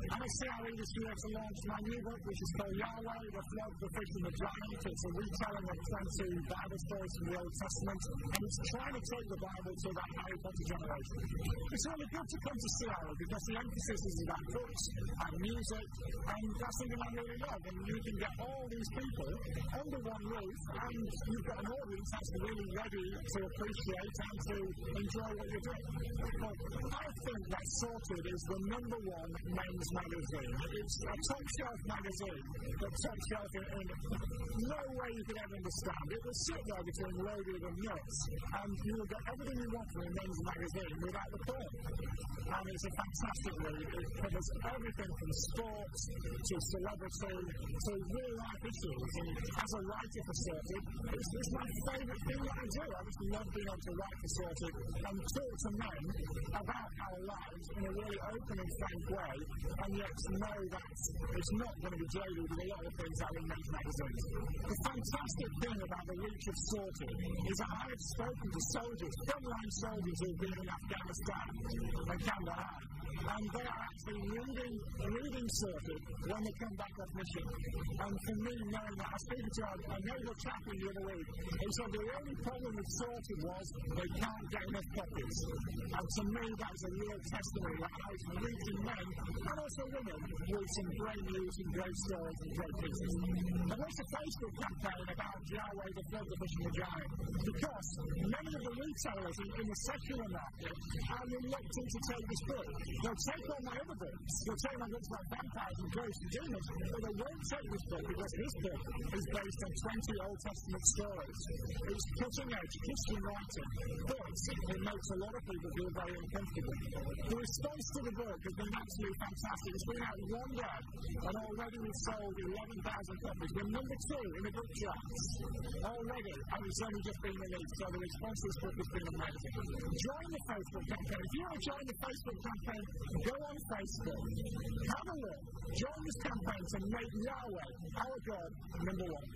Thank you this year to launch my new book, which is called Yahweh, the Flood, the Fish, and the Giant. It's a retelling of 20 Bible stories from the Old Testament, and it's trying to take the Bible to that Harry Potter generation. It's really good to come to Seattle because the emphasis is about books and music, and that's something I really love. And you can get all these people under one roof, and you've got an audience that's really ready to appreciate and to enjoy what you're doing. But I think that Sorted is the number one men's magazine. It's a top shelf magazine, but top shelf in, in no way you could ever understand. It will sit there between loaded and nuts, and you will get everything you want from a men's magazine without the porn. And it's a fantastic read. It covers everything from sports to celebrity to real life issues. And as a writer for Sorted, it's, it's my favourite thing that I do. I just love being able to write for Sorted and talk to men about our lives in a really open and frank way, and yet know that it's not going to be jaded with a lot of things that are in men's magazines. The fantastic thing about the reach of Sorted is that I have spoken to soldiers, frontline soldiers who have been in Afghanistan and Kandahar, and they are actually reading, reading Sorted when they come back off mission. And for me, knowing that, I was speaking to a, naval chaplain the other week, he said the only problem with Sorted was they can't get enough copies. And to me, that is a real testimony that was reaching men and also women some great news and great stories and great pieces. And there's a Facebook campaign about Yahweh, the flood, and the giant, because many retailers in, the secular market are reluctant to take this book. They'll take all my other books, they'll take my books about vampires and ghosts and demons, but they won't take this book because this book is based on 20 Old Testament stories. It's cutting edge Christian writing, but it makes a lot of people feel very uncomfortable. The response to the book has been absolutely fantastic. It's been out one day, and already we've sold 11,000 copies. We're number two in the book charts already, and it's only just been released, so the response to this book has been amazing. Join the Facebook campaign. If you want to join the Facebook campaign, go on Facebook, have a look, join this campaign to make Yahweh, our God, number one.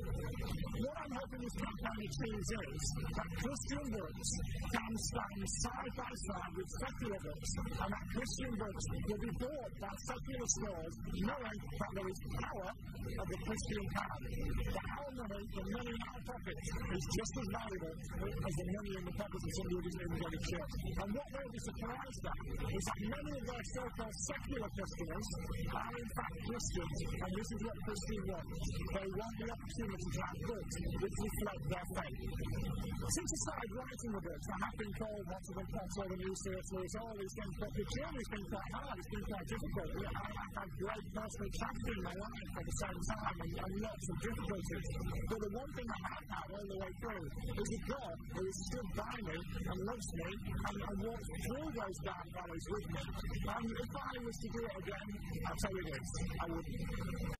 What I'm hoping this campaign achieves is that Christian books can stand side by side with secular books, and that Christian books will be bought by secular stores, knowing that there is power of the Christian pound. That our money, the money in our pockets, is just as valuable as the money in the of who's in the church. And what they'll be surprised at is that many of their so-called secular customers are in fact Christians, and this is what Christians want. They want the opportunity to have books which reflect their faith. Since I started writing the books, I have been called lots of them pots or the new C.S. Lewis, all these things, but the journey's been quite hard, it's been quite difficult. I, I've had great personal tragedy in my life at the same time and, and lots of difficulties. But the one thing I have had all the way through is a God who has stood by me and loves me and, and walks through those dark valleys with me. And if I was to do it again, I'll tell you this, I wouldn't.